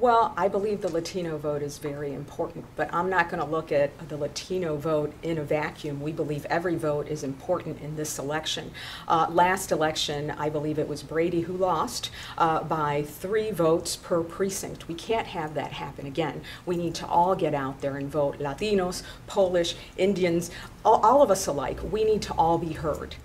Well, I believe the Latino vote is very important, but I'm not going to look at the Latino vote in a vacuum. We believe every vote is important in this election. Uh, last election, I believe it was Brady who lost uh, by three votes per precinct. We can't have that happen again. We need to all get out there and vote Latinos, Polish, Indians, all, all of us alike. We need to all be heard.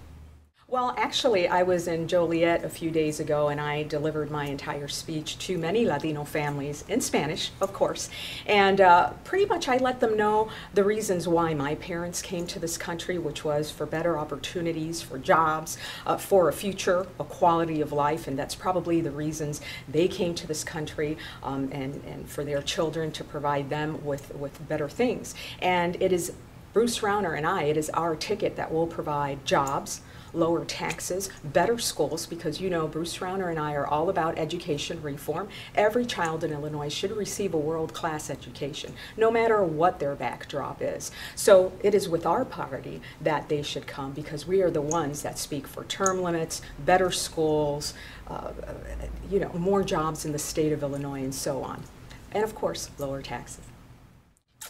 Well, actually, I was in Joliet a few days ago and I delivered my entire speech to many Latino families in Spanish, of course. And uh, pretty much I let them know the reasons why my parents came to this country, which was for better opportunities, for jobs, uh, for a future, a quality of life. And that's probably the reasons they came to this country um, and, and for their children to provide them with, with better things. And it is Bruce Rauner and I, it is our ticket that will provide jobs, lower taxes, better schools, because you know Bruce Rauner and I are all about education reform. Every child in Illinois should receive a world-class education, no matter what their backdrop is. So it is with our party that they should come, because we are the ones that speak for term limits, better schools, uh, you know, more jobs in the state of Illinois, and so on. And of course, lower taxes.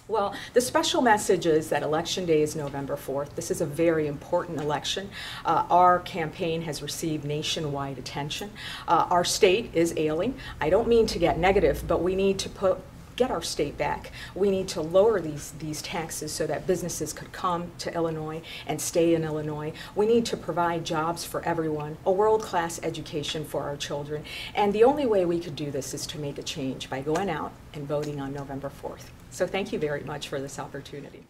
Well, the special message is that Election Day is November 4th. This is a very important election. Uh, our campaign has received nationwide attention. Uh, our state is ailing. I don't mean to get negative, but we need to put get our state back. We need to lower these, these taxes so that businesses could come to Illinois and stay in Illinois. We need to provide jobs for everyone, a world-class education for our children. And the only way we could do this is to make a change by going out and voting on November 4th. So thank you very much for this opportunity.